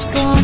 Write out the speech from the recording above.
is gone.